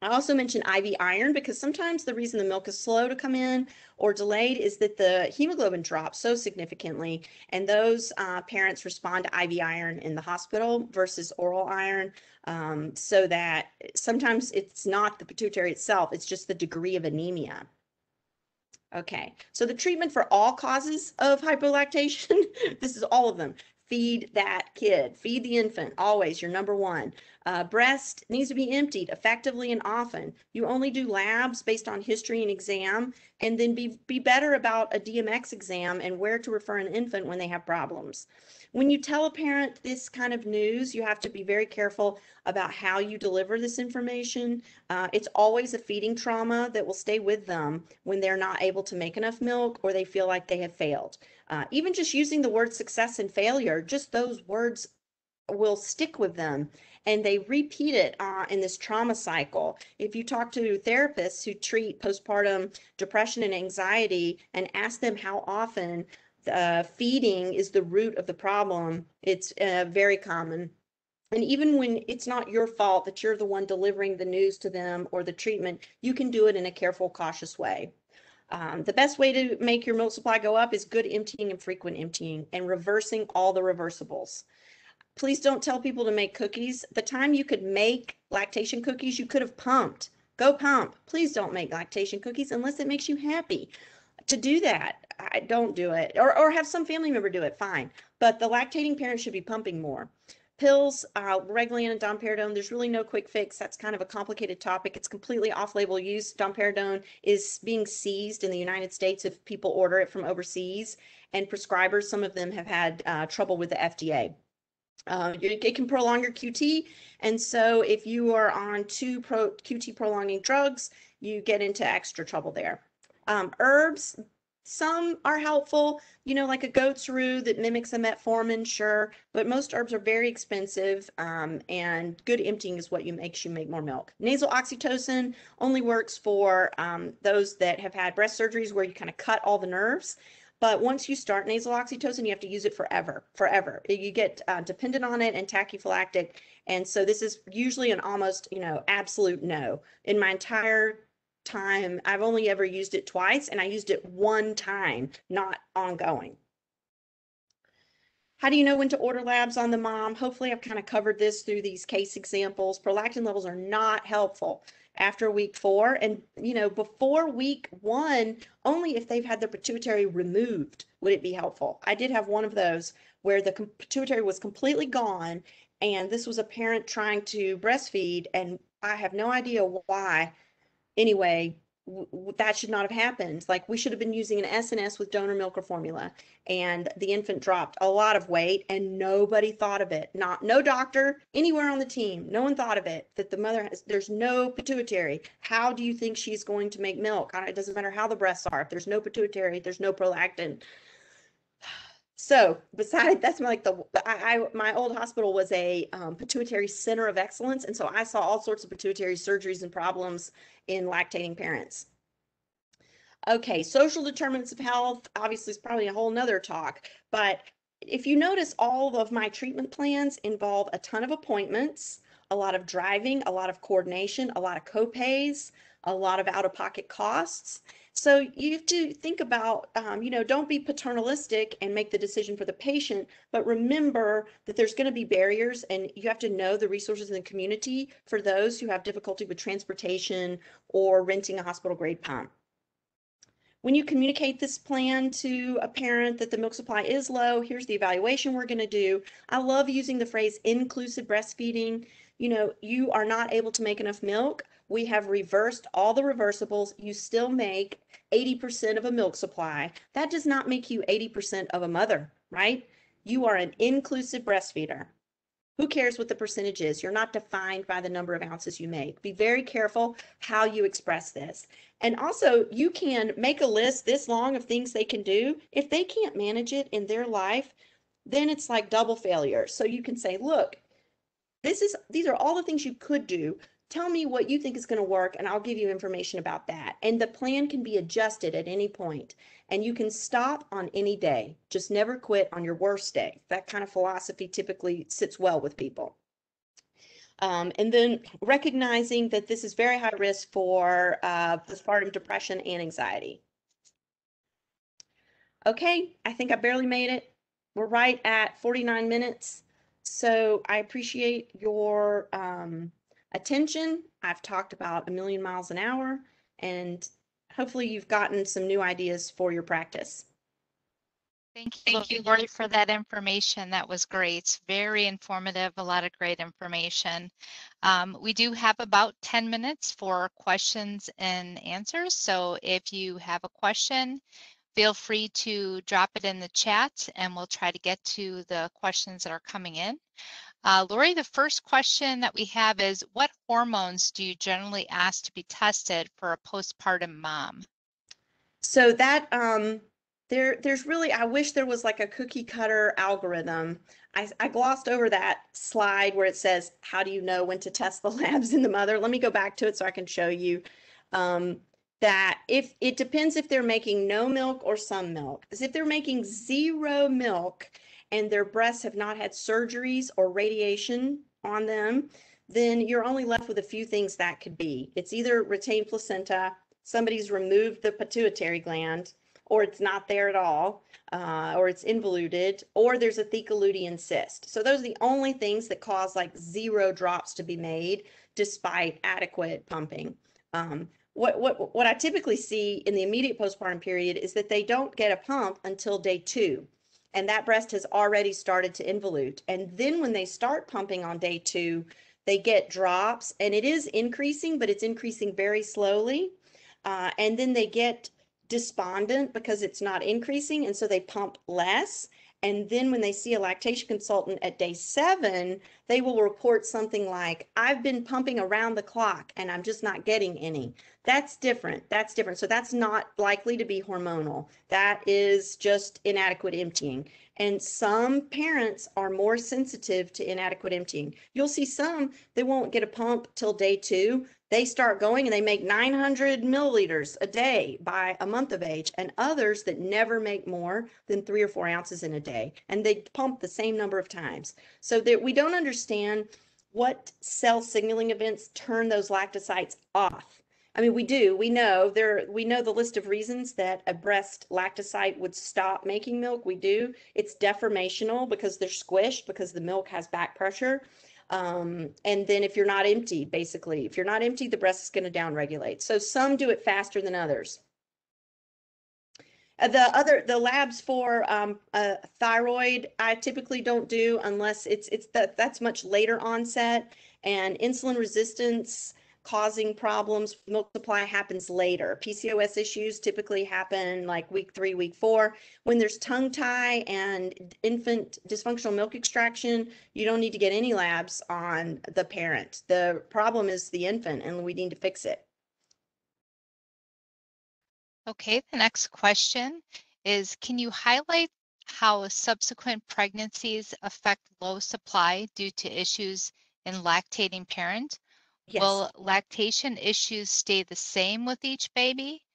I also mentioned IV iron because sometimes the reason the milk is slow to come in or delayed is that the hemoglobin drops so significantly. And those uh, parents respond to IV iron in the hospital versus oral iron. Um, so that sometimes it's not the pituitary itself, it's just the degree of anemia. Okay, so the treatment for all causes of hypolactation, this is all of them feed that kid, feed the infant, always your number one. Uh, breast needs to be emptied effectively and often. You only do labs based on history and exam, and then be, be better about a DMX exam and where to refer an infant when they have problems. When you tell a parent this kind of news, you have to be very careful about how you deliver this information. Uh, it's always a feeding trauma that will stay with them when they're not able to make enough milk or they feel like they have failed. Uh, even just using the word success and failure, just those words will stick with them and they repeat it uh, in this trauma cycle. If you talk to therapists who treat postpartum depression and anxiety and ask them how often uh, feeding is the root of the problem, it's uh, very common. And even when it's not your fault that you're the one delivering the news to them or the treatment, you can do it in a careful, cautious way. Um, the best way to make your milk supply go up is good emptying and frequent emptying and reversing all the reversibles. Please don't tell people to make cookies. The time you could make lactation cookies, you could have pumped. Go pump. Please don't make lactation cookies unless it makes you happy. To do that, I don't do it. Or, or have some family member do it, fine. But the lactating parent should be pumping more. Pills, uh, Reglan and domperidone, there's really no quick fix. That's kind of a complicated topic. It's completely off-label use. Domperidone is being seized in the United States if people order it from overseas. And prescribers, some of them have had uh, trouble with the FDA. Uh, it can prolong your QT. And so if you are on two pro QT prolonging drugs, you get into extra trouble there. Um, herbs, some are helpful, you know, like a goat's rue that mimics a metformin, sure, but most herbs are very expensive, um, and good emptying is what you makes you make more milk. Nasal oxytocin only works for um, those that have had breast surgeries where you kind of cut all the nerves. But once you start nasal oxytocin, you have to use it forever, forever. You get uh, dependent on it and tachyphylactic. And so this is usually an almost, you know, absolute no. In my entire time. I've only ever used it twice and I used it one time, not ongoing. How do you know when to order labs on the mom? Hopefully I've kind of covered this through these case examples. Prolactin levels are not helpful after week four. And you know before week one only if they've had their pituitary removed would it be helpful. I did have one of those where the pituitary was completely gone and this was a parent trying to breastfeed and i have no idea why. Anyway, that should not have happened. Like we should have been using an SNS with donor milk or formula, and the infant dropped a lot of weight, and nobody thought of it. Not no doctor anywhere on the team. No one thought of it. That the mother has. There's no pituitary. How do you think she's going to make milk? It doesn't matter how the breasts are. If there's no pituitary, there's no prolactin. So besides, that's like the, I, I, my old hospital was a um, pituitary center of excellence. And so I saw all sorts of pituitary surgeries and problems in lactating parents. Okay, social determinants of health, obviously is probably a whole nother talk, but if you notice all of my treatment plans involve a ton of appointments, a lot of driving, a lot of coordination, a lot of copays, a lot of out-of-pocket costs. So you have to think about, um, you know, don't be paternalistic and make the decision for the patient, but remember that there's going to be barriers and you have to know the resources in the community for those who have difficulty with transportation or renting a hospital grade pump. When you communicate this plan to a parent that the milk supply is low, here's the evaluation we're going to do. I love using the phrase inclusive breastfeeding. You know, you are not able to make enough milk we have reversed all the reversibles. You still make 80% of a milk supply. That does not make you 80% of a mother, right? You are an inclusive breastfeeder. Who cares what the percentage is? You're not defined by the number of ounces you make. Be very careful how you express this. And also, you can make a list this long of things they can do. If they can't manage it in their life, then it's like double failure. So you can say, look, this is these are all the things you could do. Tell me what you think is going to work, and I'll give you information about that. And the plan can be adjusted at any point, and you can stop on any day. Just never quit on your worst day. That kind of philosophy typically sits well with people. Um, and then recognizing that this is very high risk for uh, postpartum depression and anxiety. Okay, I think I barely made it. We're right at 49 minutes. So I appreciate your um, attention. I've talked about a million miles an hour, and hopefully you've gotten some new ideas for your practice. Thank you, Thank you, Lori, for that information. That was great. Very informative, a lot of great information. Um, we do have about 10 minutes for questions and answers. So if you have a question, feel free to drop it in the chat and we'll try to get to the questions that are coming in. Uh, Lori, the first question that we have is what hormones do you generally ask to be tested for a postpartum mom? So that um, there there's really I wish there was like a cookie cutter algorithm. I, I glossed over that slide where it says how do you know when to test the labs in the mother. Let me go back to it so I can show you um, that if it depends if they're making no milk or some milk. If they're making zero milk and their breasts have not had surgeries or radiation on them, then you're only left with a few things that could be. It's either retained placenta, somebody's removed the pituitary gland, or it's not there at all, uh, or it's involuted, or there's a theca lutein cyst. So those are the only things that cause like zero drops to be made despite adequate pumping. Um, what, what, what I typically see in the immediate postpartum period is that they don't get a pump until day two. And that breast has already started to involute. And then when they start pumping on day two, they get drops and it is increasing, but it's increasing very slowly. Uh, and then they get despondent because it's not increasing and so they pump less and then when they see a lactation consultant at day seven they will report something like i've been pumping around the clock and i'm just not getting any. That's different. That's different. So that's not likely to be hormonal. That is just inadequate emptying. And some parents are more sensitive to inadequate emptying. You'll see some they won't get a pump till day two. They start going and they make 900 milliliters a day by a month of age, and others that never make more than three or four ounces in a day, and they pump the same number of times. So that we don't understand what cell signaling events turn those lactocytes off. I mean, we do. We know there. We know the list of reasons that a breast lactocyte would stop making milk. We do. It's deformational because they're squished because the milk has back pressure. Um, and then if you're not empty, basically, if you're not empty, the breast is going to downregulate. So some do it faster than others. Uh, the other, the labs for um, uh, thyroid, I typically don't do unless it's it's that that's much later onset and insulin resistance causing problems milk supply happens later. PCOS issues typically happen like week three, week four. When there's tongue tie and infant dysfunctional milk extraction, you don't need to get any labs on the parent. The problem is the infant and we need to fix it. Okay, the next question is, can you highlight how subsequent pregnancies affect low supply due to issues in lactating parent? Yes. Will lactation issues stay the same with each baby?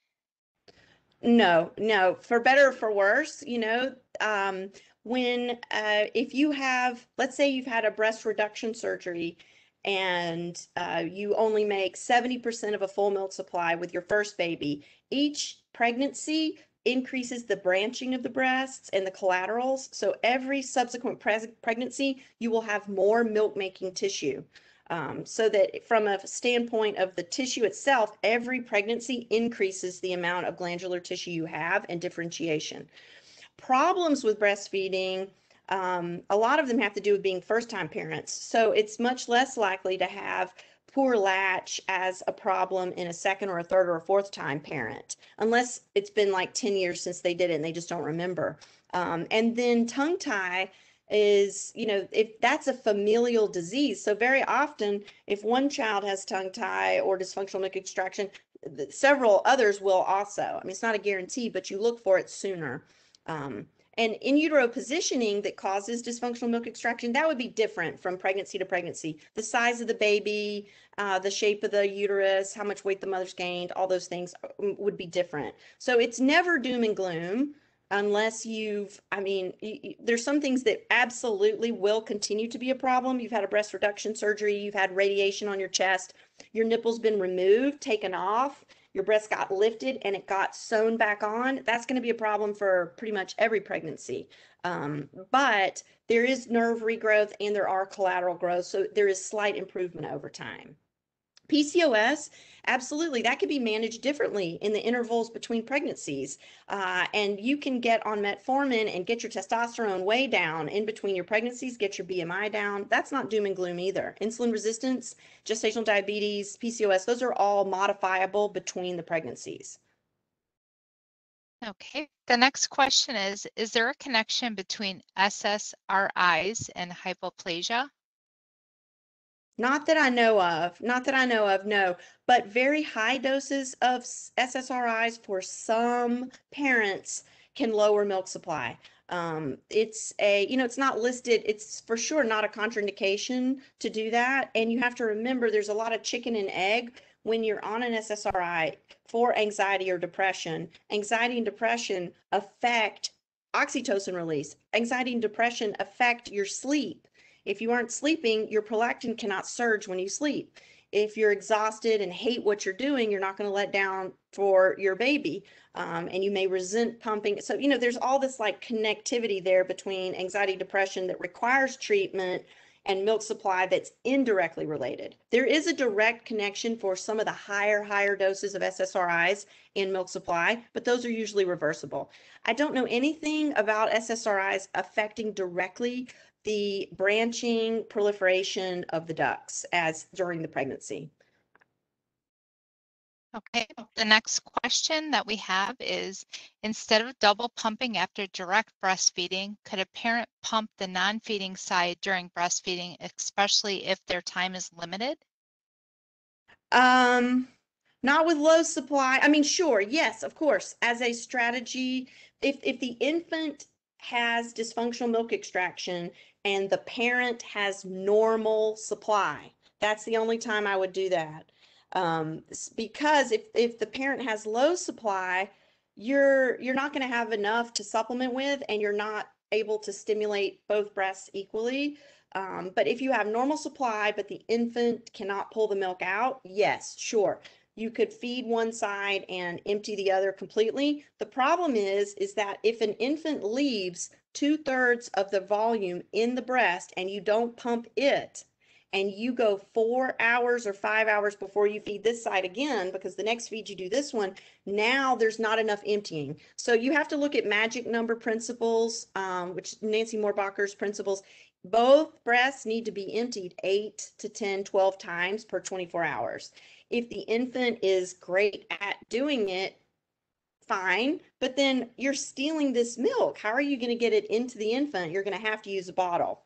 No, no, for better or for worse, you know, um, when uh, if you have, let's say you've had a breast reduction surgery and uh, you only make 70% of a full milk supply with your first baby, each pregnancy increases the branching of the breasts and the collaterals. So every subsequent pre- pregnancy, you will have more milk making tissue. Um, so that from a standpoint of the tissue itself, every pregnancy increases the amount of glandular tissue you have and differentiation. Problems with breastfeeding, um, a lot of them have to do with being first time parents. So it's much less likely to have poor latch as a problem in a second or a third or a fourth time parent, unless it's been like 10 years since they did it and they just don't remember. Um, and then tongue tie is, you know, if that's a familial disease. So very often, if one child has tongue tie or dysfunctional milk extraction, several others will also. I mean, it's not a guarantee, but you look for it sooner. Um, and in utero positioning that causes dysfunctional milk extraction, that would be different from pregnancy to pregnancy. The size of the baby, uh, the shape of the uterus, how much weight the mother's gained, all those things uh, would be different. So it's never doom and gloom unless you've, I mean, y- y- there's some things that absolutely will continue to be a problem. You've had a breast reduction surgery, you've had radiation on your chest, your nipple's been removed, taken off, your breast got lifted and it got sewn back on. That's going to be a problem for pretty much every pregnancy. Um, but there is nerve regrowth and there are collateral growth. So there is slight improvement over time. PCOS, absolutely, that could be managed differently in the intervals between pregnancies. Uh, and you can get on metformin and get your testosterone way down in between your pregnancies, get your BMI down. That's not doom and gloom either. Insulin resistance, gestational diabetes, PCOS, those are all modifiable between the pregnancies. Okay, the next question is, is there a connection between SSRIs and hypoplasia? Not that I know of, not that I know of, no, but very high doses of SSRIs for some parents can lower milk supply. Um, it's a, you know, it's not listed, it's for sure not a contraindication to do that. And you have to remember there's a lot of chicken and egg when you're on an SSRI for anxiety or depression. Anxiety and depression affect oxytocin release. Anxiety and depression affect your sleep. If you aren't sleeping, your prolactin cannot surge when you sleep. If you're exhausted and hate what you're doing, you're not going to let down for your baby. Um, and you may resent pumping. So, you know, there's all this like connectivity there between anxiety, depression that requires treatment and milk supply that's indirectly related. There is a direct connection for some of the higher, higher doses of SSRIs in milk supply, but those are usually reversible. I don't know anything about SSRIs affecting directly the branching proliferation of the ducts as during the pregnancy. Okay, the next question that we have is, instead of double pumping after direct breastfeeding, could a parent pump the non-feeding side during breastfeeding, especially if their time is limited? Um, not with low supply. I mean, sure, yes, of course, as a strategy, if if the infant has dysfunctional milk extraction and the parent has normal supply, that's the only time I would do that. Um, because if if the parent has low supply, you're you're not going to have enough to supplement with, and you're not able to stimulate both breasts equally. Um, but if you have normal supply, but the infant cannot pull the milk out, yes, sure. You could feed one side and empty the other completely. The problem is, is that if an infant leaves two thirds of the volume in the breast and you don't pump it, and you go four hours or five hours before you feed this side again, because the next feed you do this one, now there's not enough emptying. So you have to look at magic number principles, um, which Nancy Mohrbacher's principles. Both breasts need to be emptied eight to 10, 12 times per 24 hours. If the infant is great at doing it, fine, but then you're stealing this milk. How are you going to get it into the infant? You're going to have to use a bottle.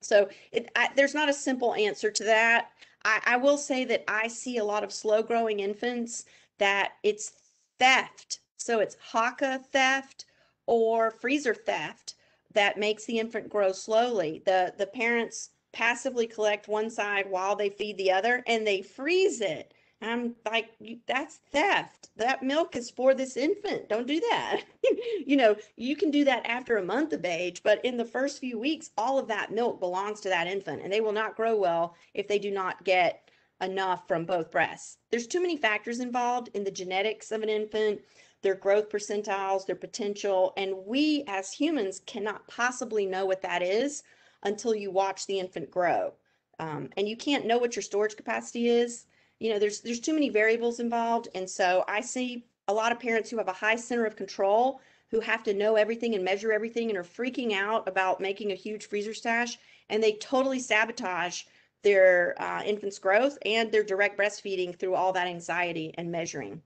So it, I, there's not a simple answer to that. I, I will say that I see a lot of slow growing infants that it's theft. So it's Haakaa theft or freezer theft that makes the infant grow slowly. The, the parents passively collect one side while they feed the other and they freeze it. I'm like, that's theft. That milk is for this infant. Don't do that. you know, you can do that after a month of age, but in the first few weeks, all of that milk belongs to that infant and they will not grow well if they do not get enough from both breasts. There's too many factors involved in the genetics of an infant, their growth percentiles, their potential, and we as humans cannot possibly know what that is until you watch the infant grow. Um, and you can't know what your storage capacity is. You know, there's there's too many variables involved, and so I see a lot of parents who have a high center of control who have to know everything and measure everything and are freaking out about making a huge freezer stash, and they totally sabotage their uh, infant's growth and their direct breastfeeding through all that anxiety and measuring.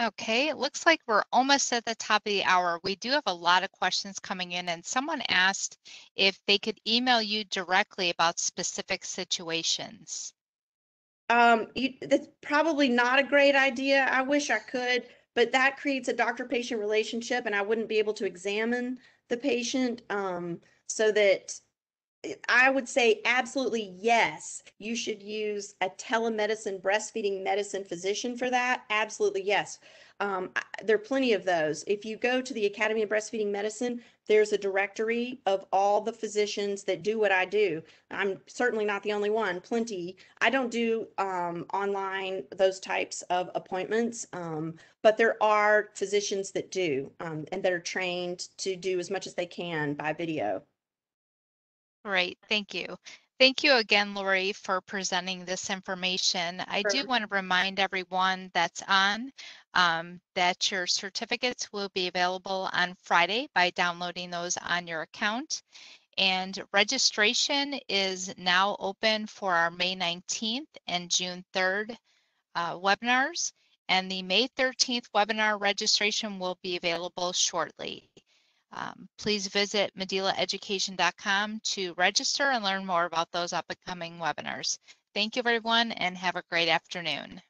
Okay, it looks like we're almost at the top of the hour. We do have a lot of questions coming in and someone asked if they could email you directly about specific situations. Um, you, that's probably not a great idea. I wish I could, but that creates a doctor-patient relationship and I wouldn't be able to examine the patient. Um, so that I would say absolutely yes. You should use a telemedicine breastfeeding medicine physician for that. Absolutely yes. Um, there are plenty of those. If you go to the Academy of Breastfeeding Medicine, there's a directory of all the physicians that do what I do. I'm certainly not the only one, plenty. I don't do um, online those types of appointments, um, but there are physicians that do um, and that are trained to do as much as they can by video. Great, thank you. Thank you again, Lori, for presenting this information. I do want to remind everyone that's on um, that your certificates will be available on Friday by downloading those on your account. And registration is now open for our May 19th and June 3rd uh, webinars. And the May 13th webinar registration will be available shortly. Um, please visit medelaeducation.com to register and learn more about those up and coming webinars. Thank you, everyone, and have a great afternoon.